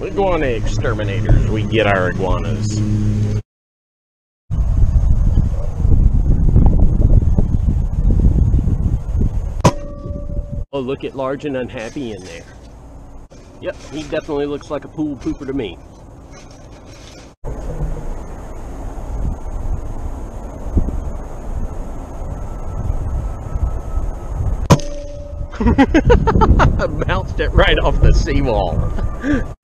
Iguana exterminators, we get our iguanas. Oh, look at large and unhappy in there. Yep, he definitely looks like a pool pooper to me. Bounced it right off the seawall.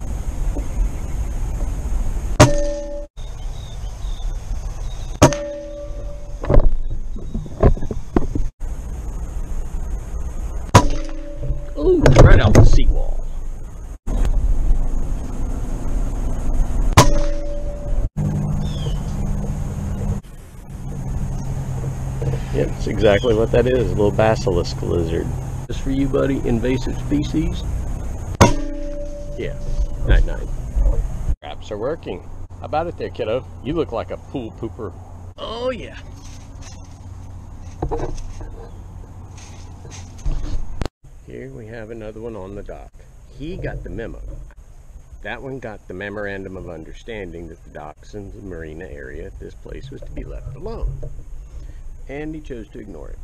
Ooh, right off the seawall. Yep, that's exactly what that is, a little basilisk lizard. Just for you, buddy, invasive species. Yeah, night night. Traps are working. How about it there, kiddo? You look like a pool pooper. Oh, yeah. Here we have another one on the dock. He got the memo. That one got the memorandum of understanding that the docks and the marina area at this place was to be left alone. And he chose to ignore it.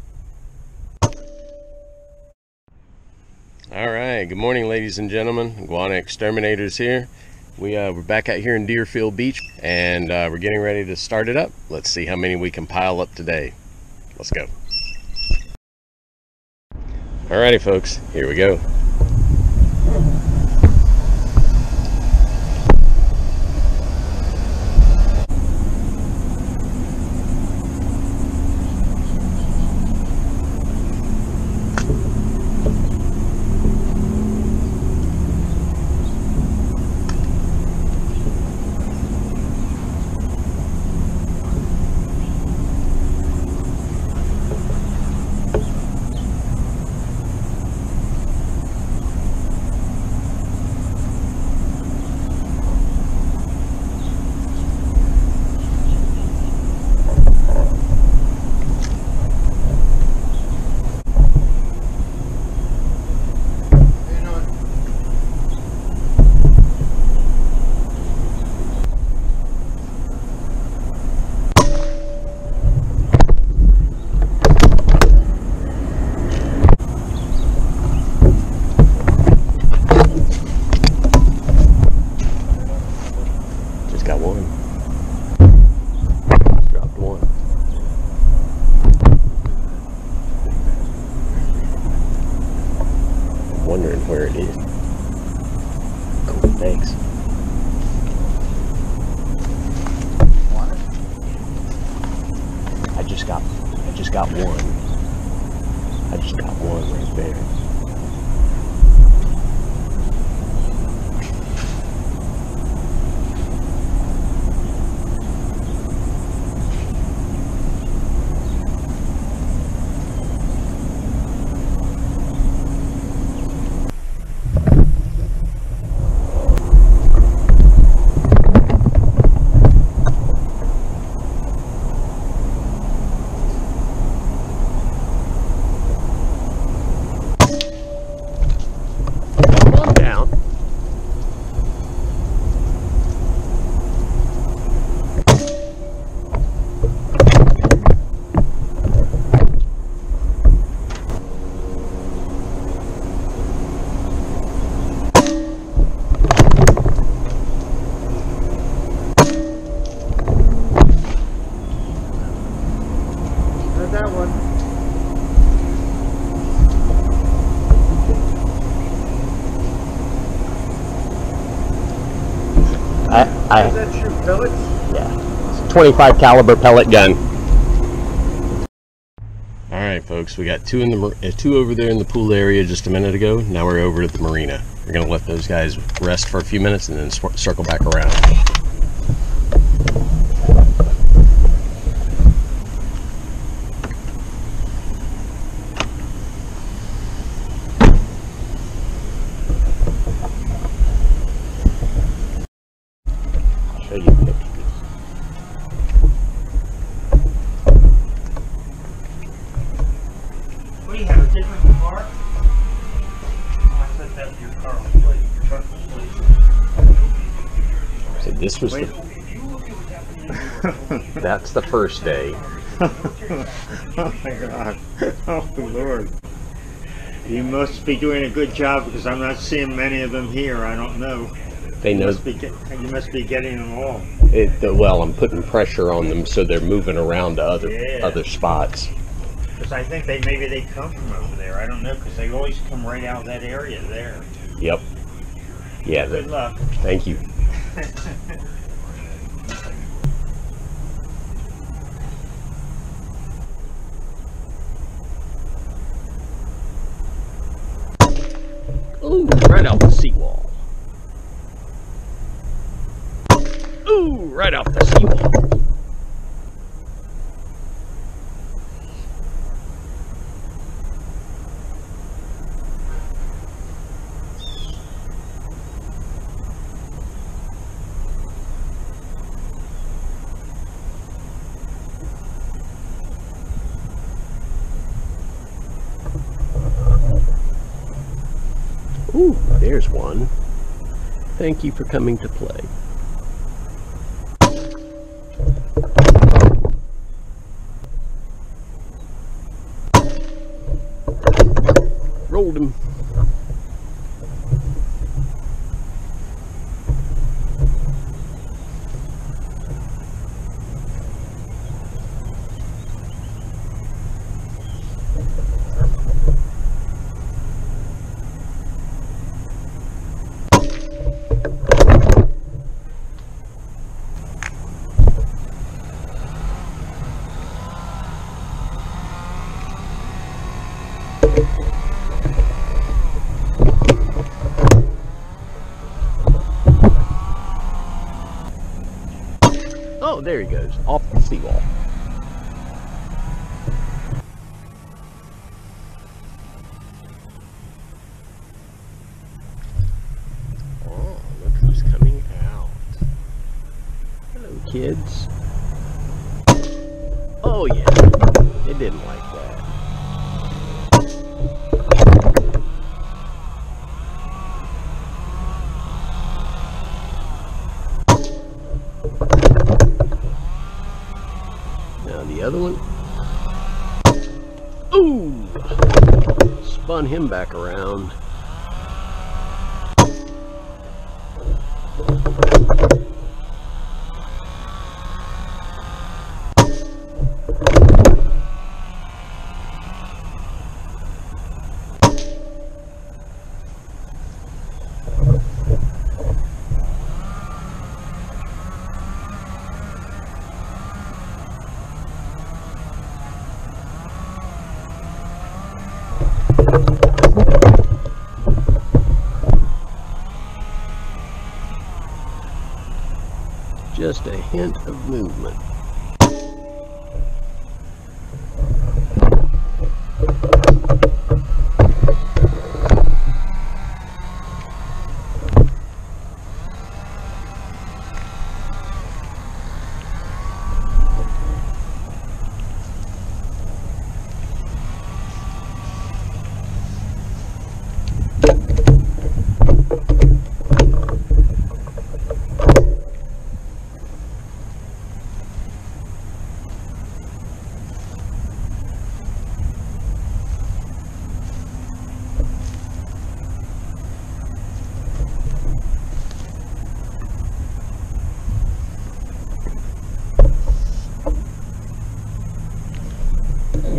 All right, good morning, ladies and gentlemen. Iguana Exterminators here. We, uh, we're back out here in Deerfield Beach and uh, we're getting ready to start it up. Let's see how many we can pile up today. Let's go. Alrighty, folks, here we go. 25 caliber pellet gun. All right, folks, we got two in the uh, two over there in the pool area just a minute ago. Now we're over at the marina. We're gonna let those guys rest for a few minutes and then circle back around. That's the first day. oh my god. Oh lord. You must be doing a good job because I'm not seeing many of them here. I don't know. They You know must be get, you must be getting them all. it. Well, I'm putting pressure on them so they're moving around to other Yeah. other spots. Because I think they maybe they come from over there. I don't know because they always come right out of that area there. Yep. Yeah. Good luck. thank you. right off the seawall. Ooh, right off the seawall. Ooh, there's one. Thank you for coming to play. Rolled him. Oh, there he goes, off the seawall. Oh, look who's coming out. Hello, kids. Oh, yeah. It didn't like that. Now the other one. Ooh! Spun him back around. Just a hint of movement.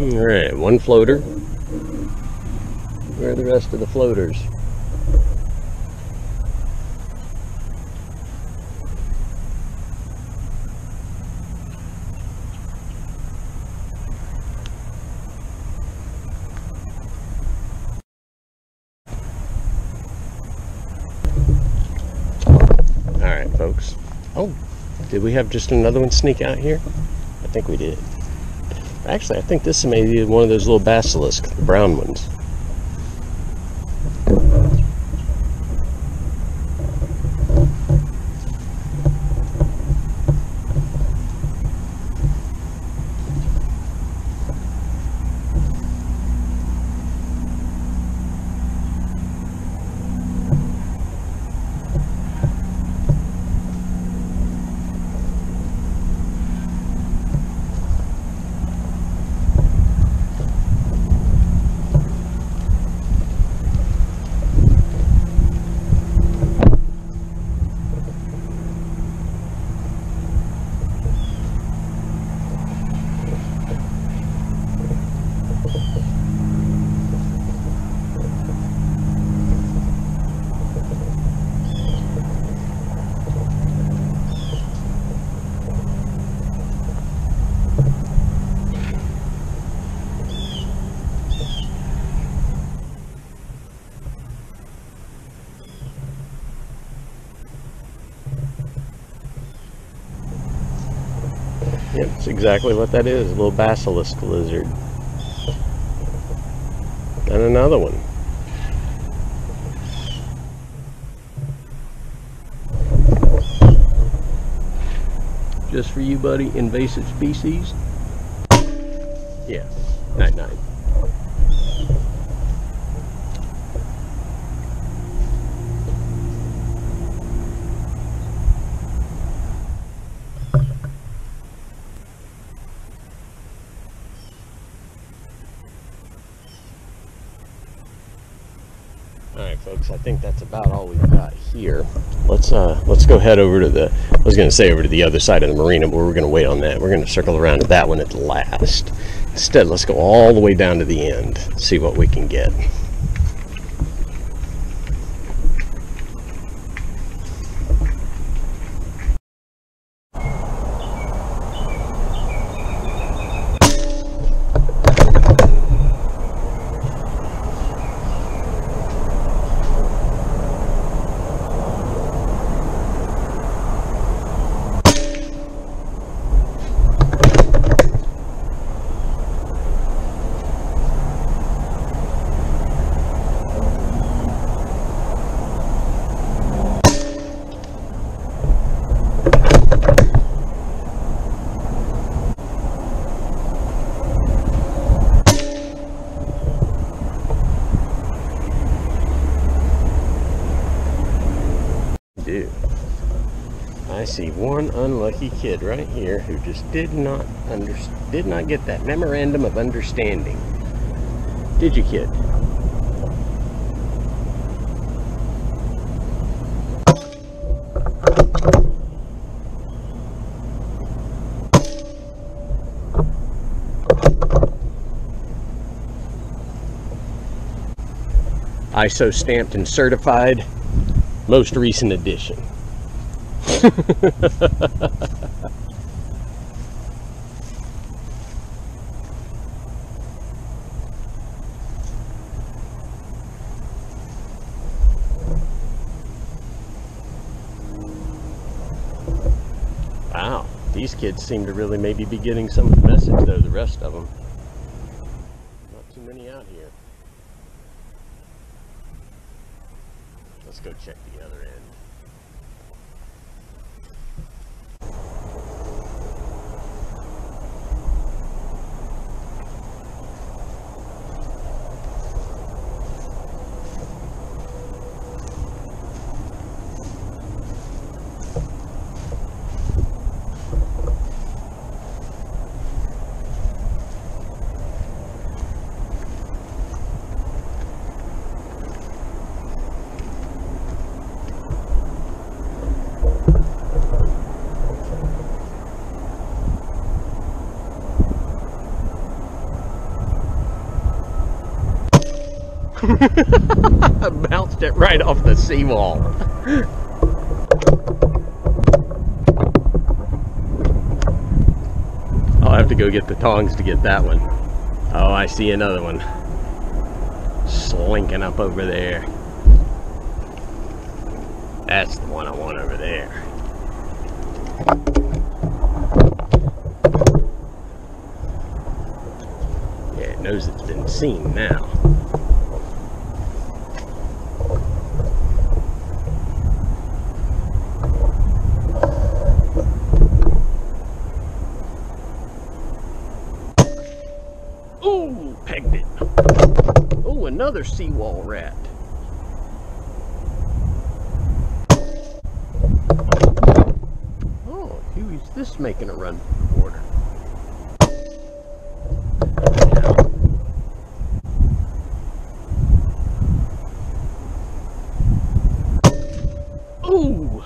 All right, one floater. Where are the rest of the floaters? All right, folks. Oh, did we have just another one sneak out here? I think we did. Actually, I think this may be one of those little basilisks, the brown ones. Exactly what that is. A little basilisk lizard. And another one. Just for you, buddy, invasive species. Yeah, night I think that's about all we've got here. Let's uh, let's go head over to the. I was going to say over to the other side of the marina, but we're going to wait on that. We're going to circle around to that one at last. Instead, let's go all the way down to the end, see what we can get. do. I see one unlucky kid right here who just did not under, did not get that memorandum of understanding. Did you, kid? ISO stamped and certified most recent edition. Wow, these kids seem to really maybe be getting some of the message though, the rest of them. Not too many out here. Let's go check the other end. I bounced it right off the seawall. I'll have to go get the tongs to get that one. Oh, I see another one. Slinking up over there. That's the one I want over there. Yeah, it knows it's been seen now. Ooh, pegged it. Oh, another seawall rat. Oh, who's this making a run for the border? Ooh!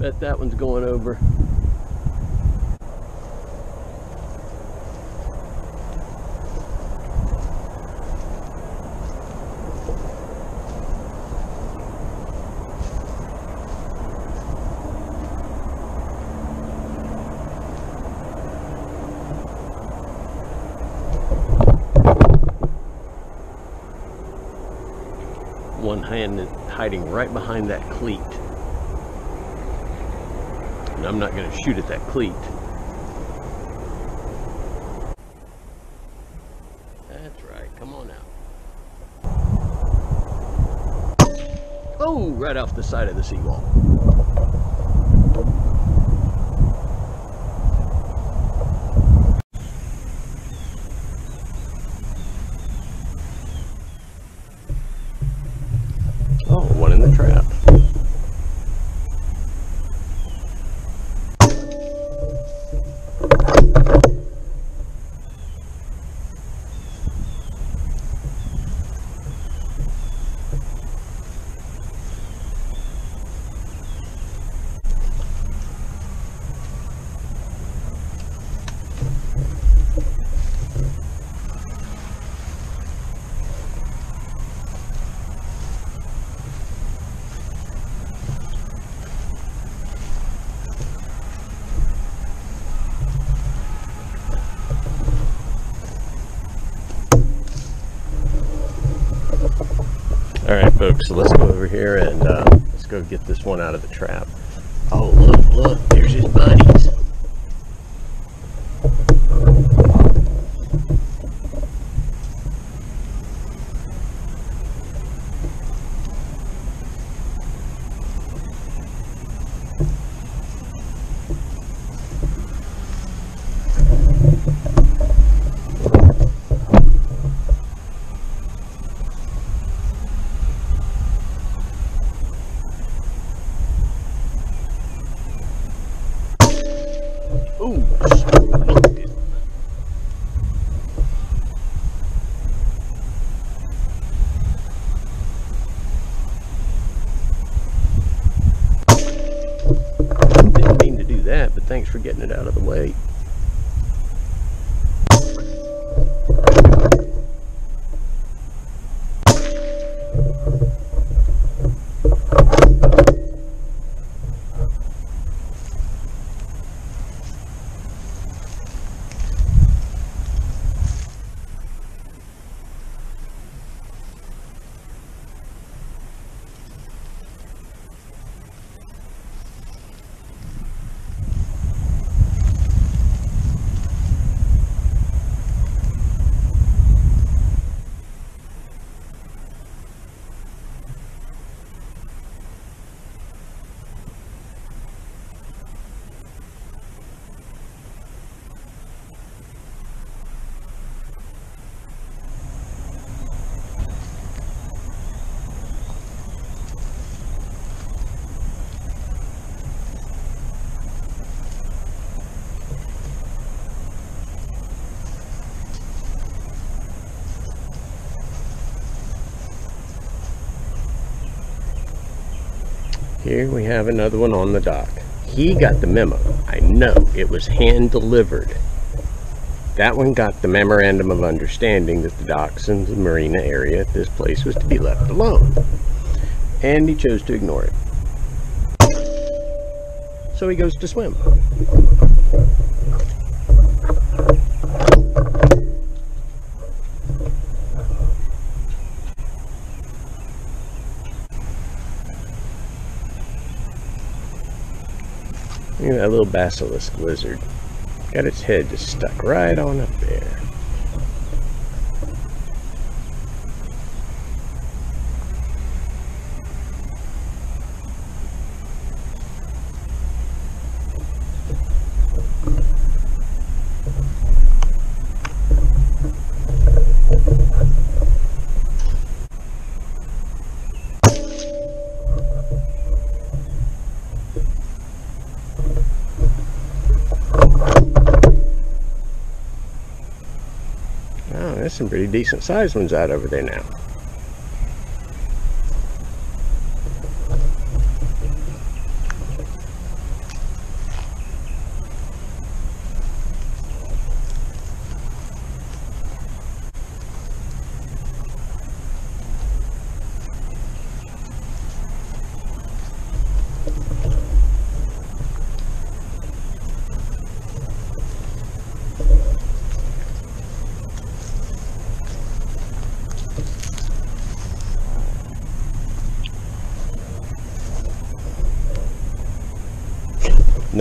Bet that one's going over. one hand is hiding right behind that cleat. and I'm not going to shoot at that cleat. That's right. Come on out. Oh, right off the side of the seawall. Oh, one in the trap. All right, folks, so let's go over here and uh, let's go get this one out of the trap. Oh, look, look, there's his buddies. Here we have another one on the dock. He got the memo. I know it was hand delivered. That one got the memorandum of understanding that the docks and the marina area at this place was to be left alone. And he chose to ignore it. So he goes to swim. That little basilisk lizard. Got its head just stuck right on up there. Oh, there's some pretty decent sized ones out over there now.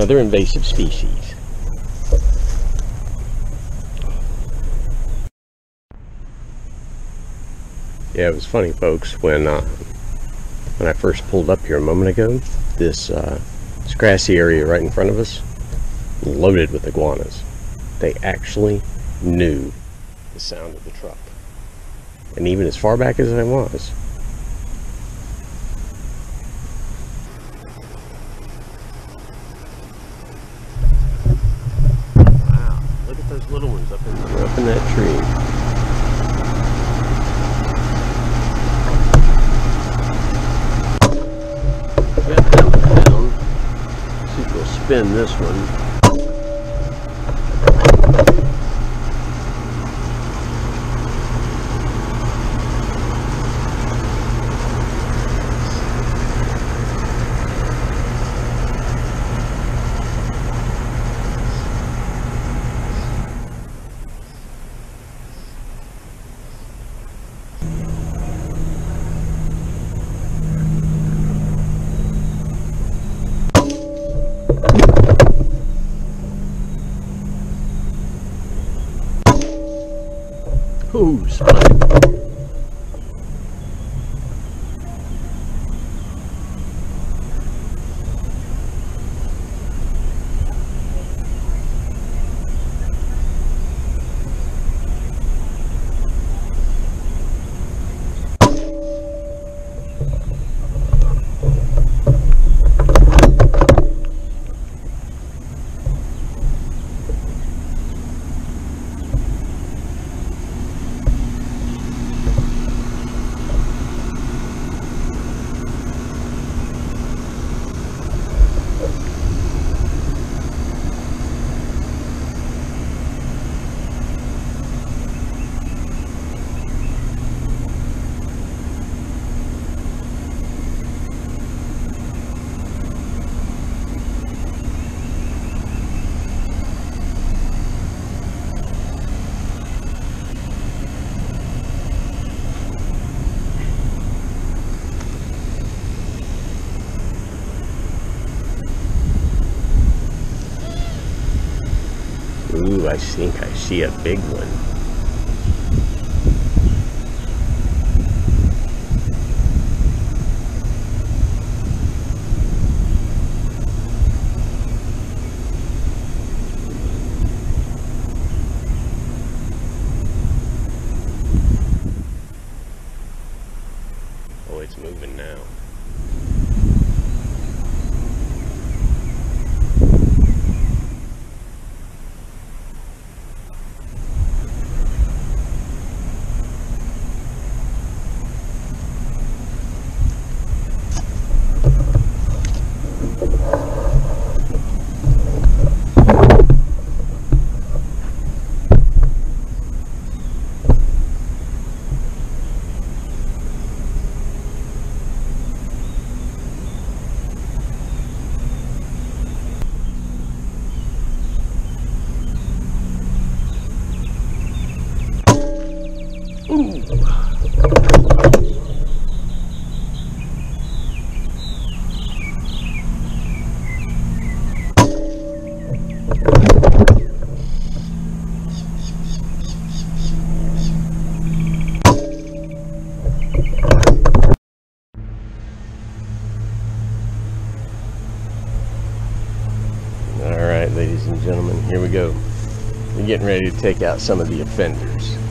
Another invasive species. Yeah, it was funny, folks, when uh, when I first pulled up here a moment ago. This, uh, this grassy area right in front of us, loaded with iguanas. They actually knew the sound of the truck, and even as far back as I was, Wow, look at those little ones up in, up in that tree. Got that one down. See if we'll spin this one. Ooh, spine. Ooh, I think I see a big one. Oh, it's moving now. All right, ladies and gentlemen, here we go. We're getting ready to take out some of the offenders.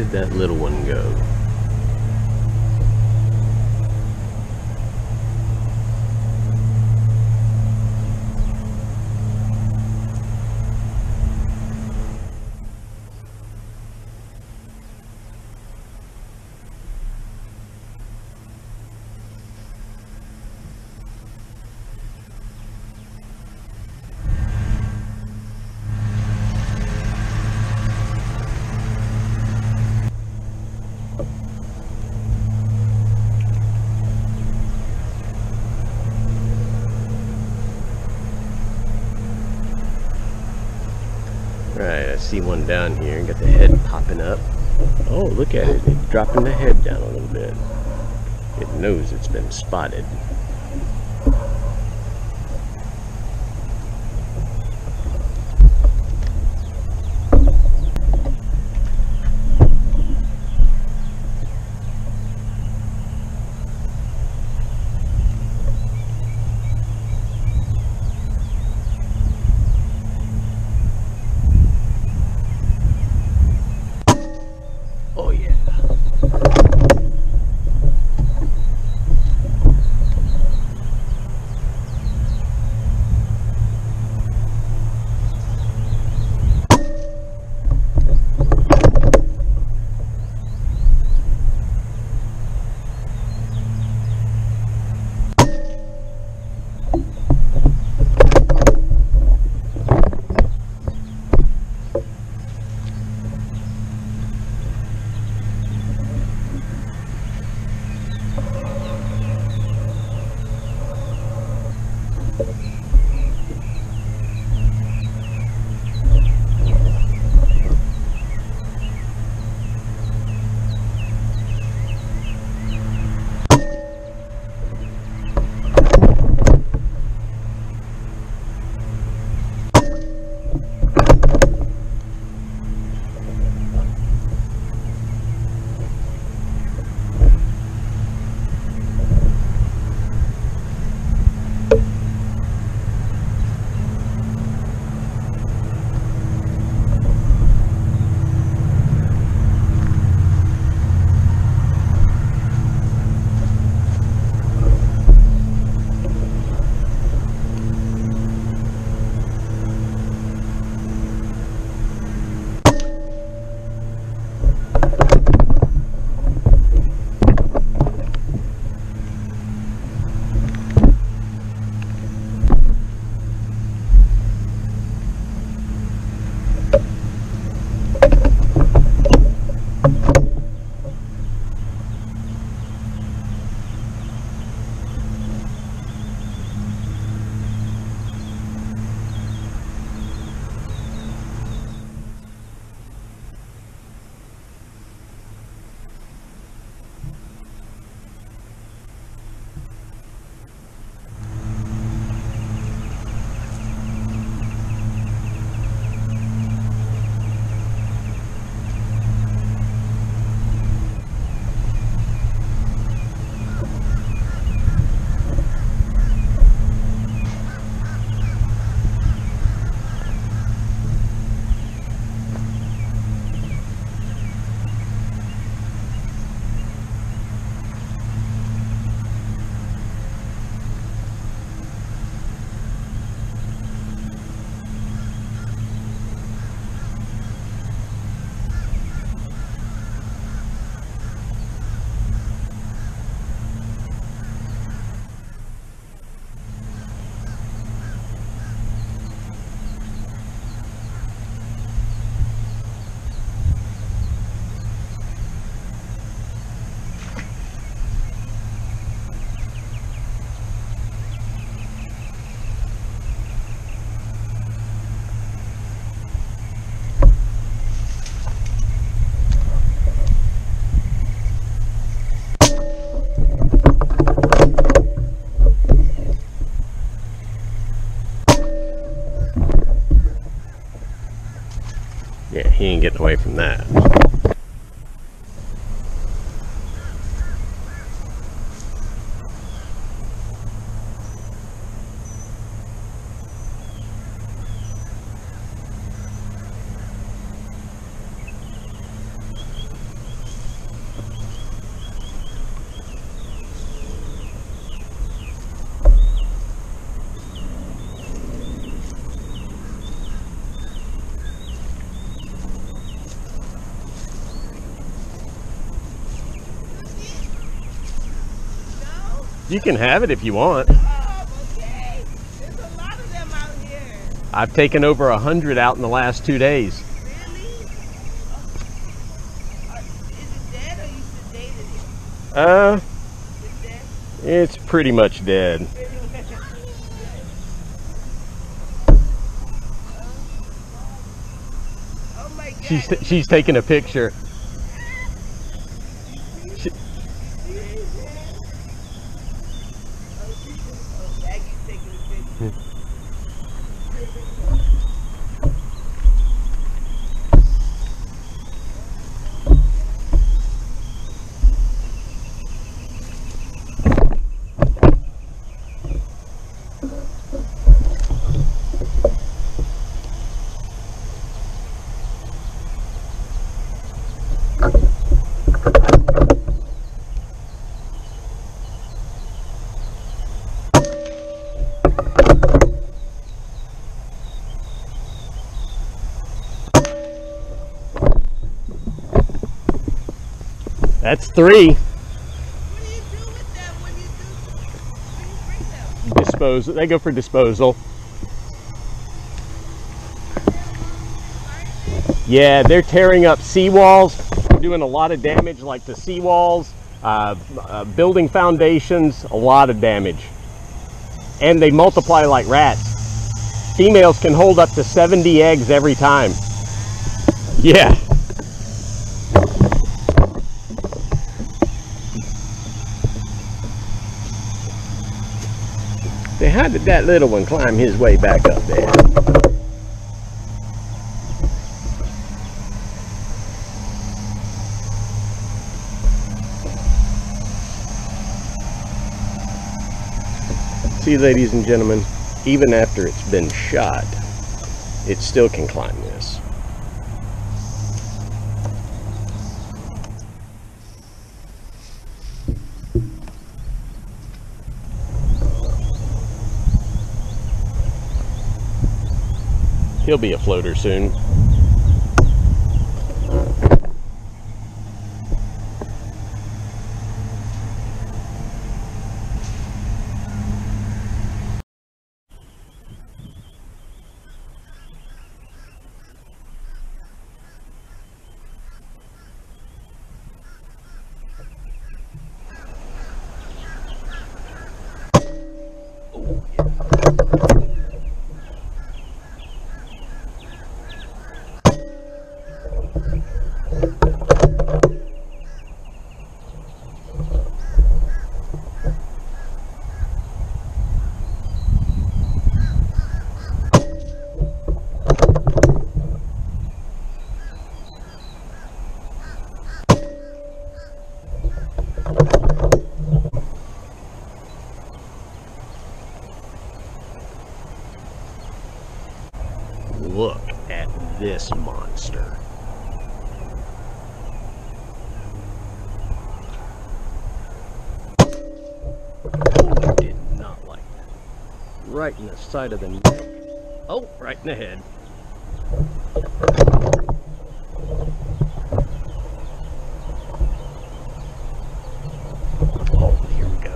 Did that little one go? Right, I see one down here. And got the head popping up. Oh, look at it. It's dropping the head down a little bit. It knows it's been spotted. He ain't getting away from that. You can have it if you want. Oh, okay. There's a lot of them out here. I've taken over a hundred out in the last two days. Really? Is it dead or you should it? Uh, It's dead? it's pretty much dead. Oh my god. She's she's taking a picture. She- Oh, Maggie's taking a picture. That's three. What do you do with them when you do when you bring three. Dispose. They go for disposal. Yeah, they're tearing up seawalls, doing a lot of damage, like the seawalls, uh, uh, building foundations, a lot of damage. And they multiply like rats. Females can hold up to 70 eggs every time. Yeah. Say, how did that little one climb his way back up there? See, ladies and gentlemen, even after it's been shot, it still can climb this. He'll be a floater soon. Look at this monster. Oh, I did not like that. Right in the side of the neck. Oh, right in the head. Oh, here we go.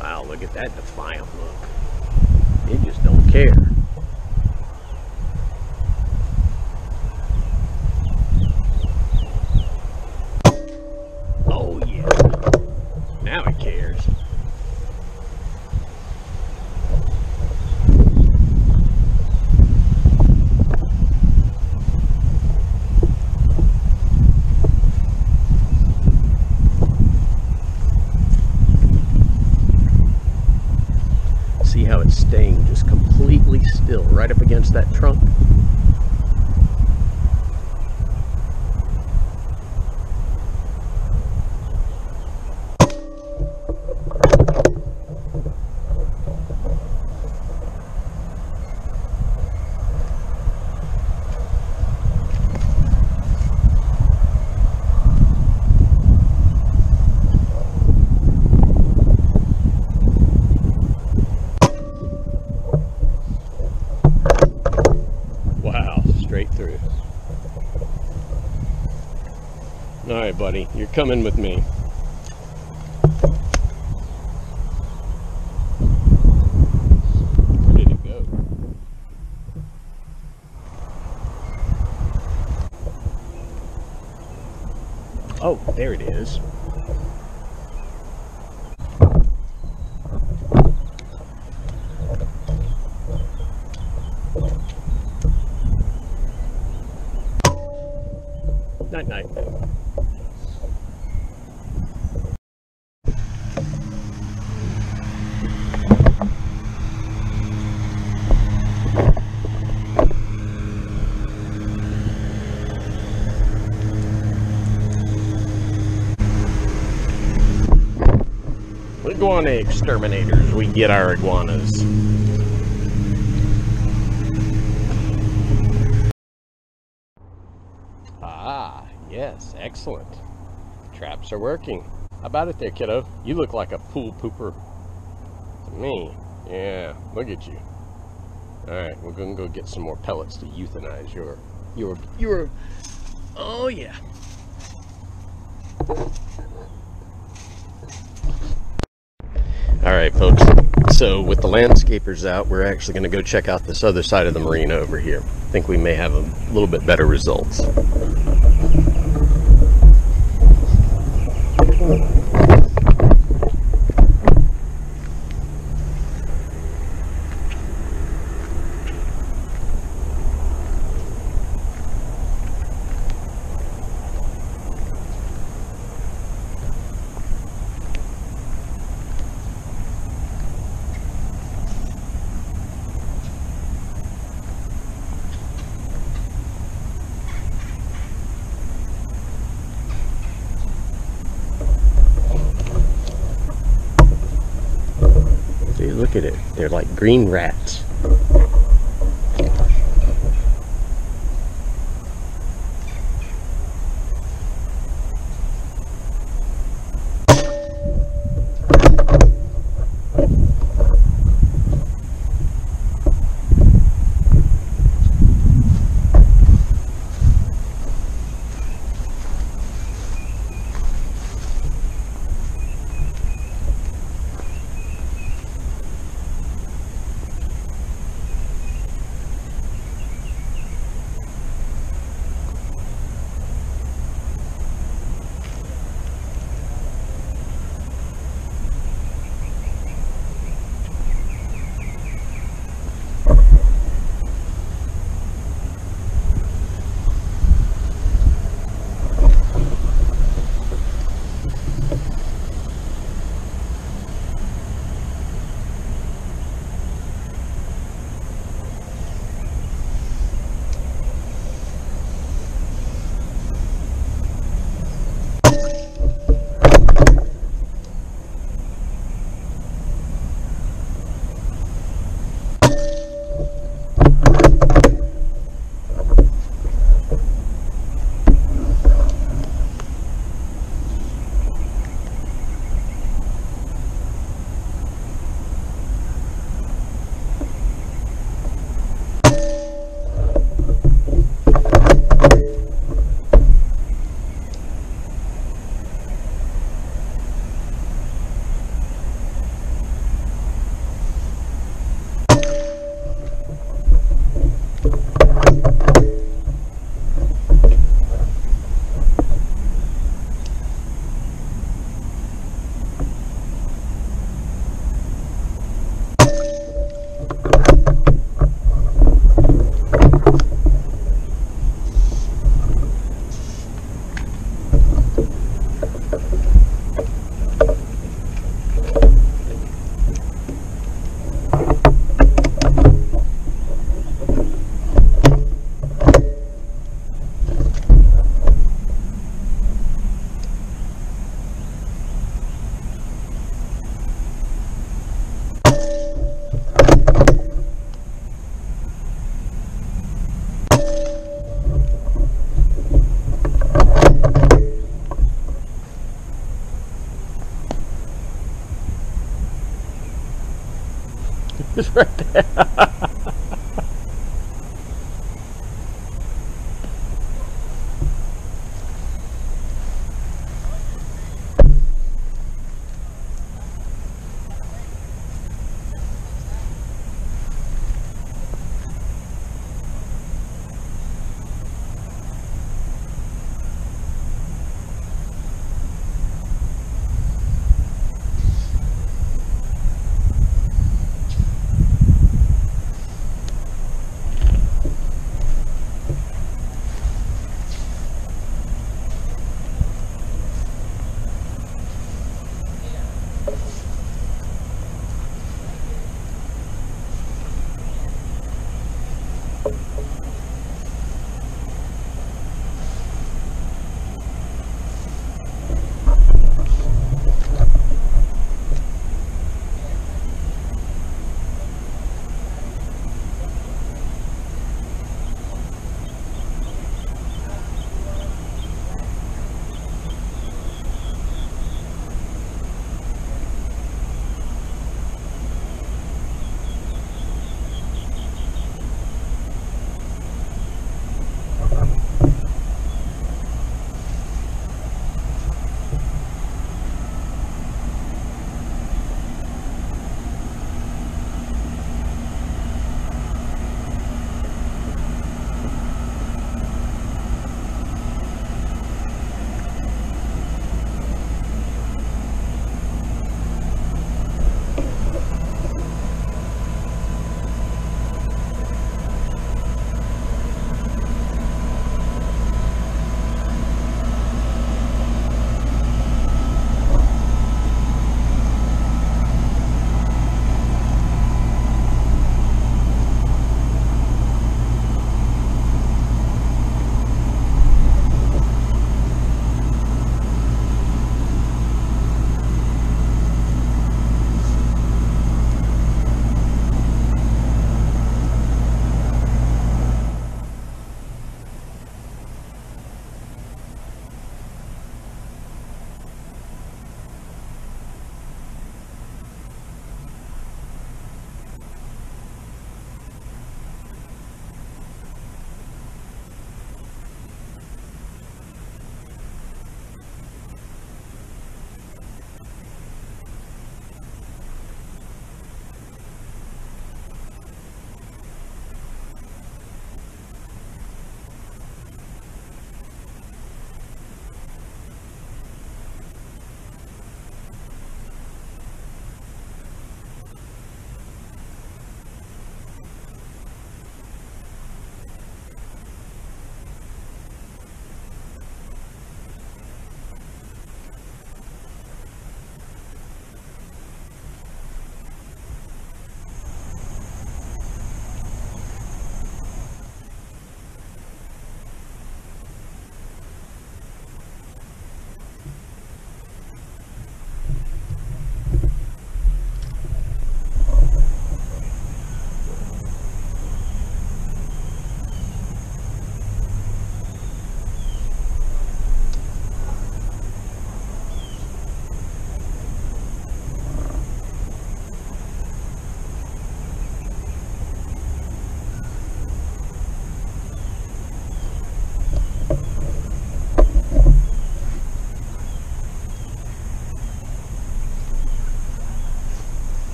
Wow, look at that defiant look. They just don't care. Oh yeah. Now it cares. See how it's staying just completely still right up against that trunk? truth. All right, buddy, you're coming with me. Where did it go? Oh, there it is. Night night. Iguana exterminators, we get our iguanas. Ah, yes, excellent. Traps are working. How about it there, kiddo? You look like a pool pooper to me. Yeah, look at you. All right, we're gonna go get some more pellets to euthanize your, your, your. Oh yeah. All right, folks. So with the landscapers out, we're actually going to go check out this other side of the marina over here. I think we may have a little bit better results. See, look at it. They're like green rats.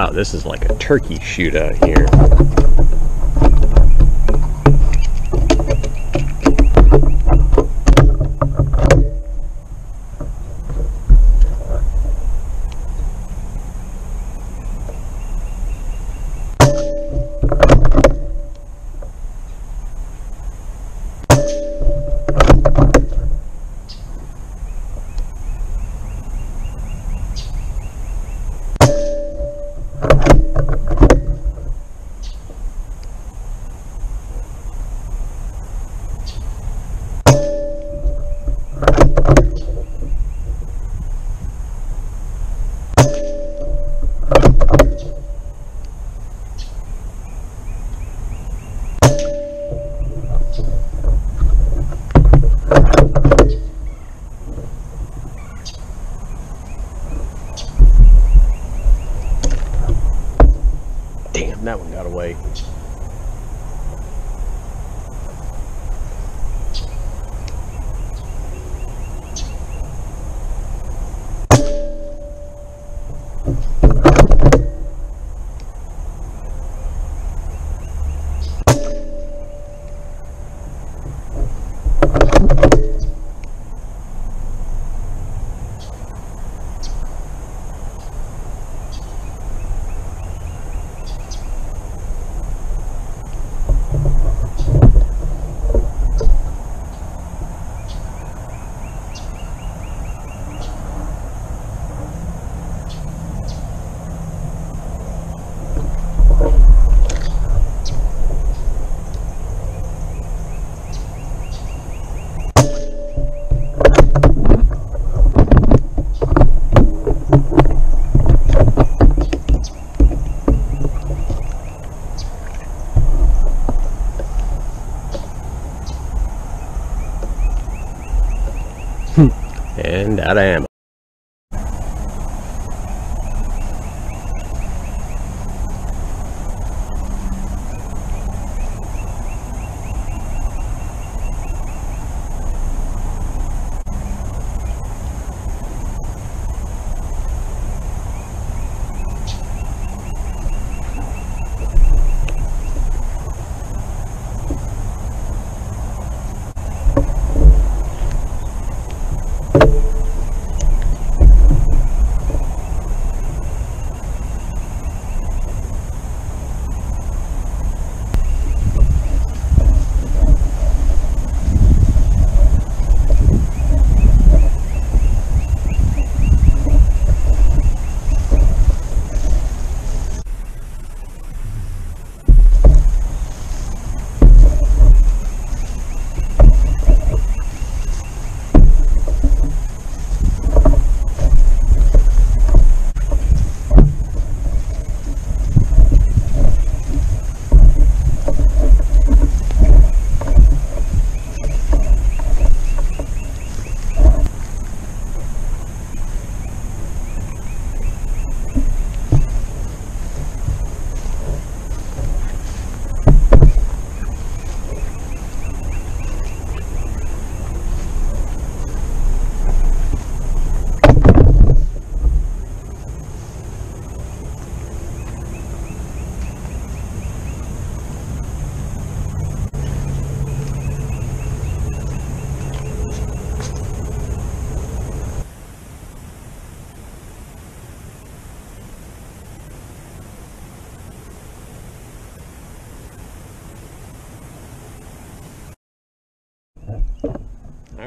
Wow, this is like a turkey shootout here. That one got away. And out of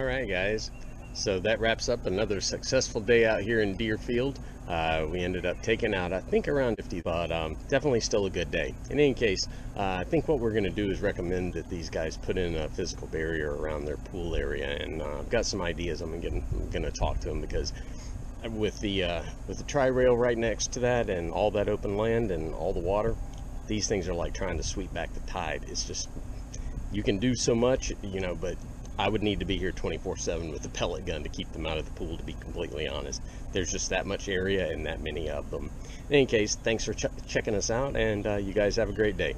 All right, guys. So that wraps up another successful day out here in Deerfield. Uh, we ended up taking out, I think, around 50, but um, definitely still a good day. In any case, uh, I think what we're going to do is recommend that these guys put in a physical barrier around their pool area, and uh, I've got some ideas. I'm going to talk to them because with the uh, with the Tri-Rail right next to that, and all that open land and all the water, these things are like trying to sweep back the tide. It's just you can do so much, you know, but I would need to be here 24/7 with a pellet gun to keep them out of the pool. To be completely honest, there's just that much area and that many of them. In any case, thanks for ch- checking us out, and uh, you guys have a great day.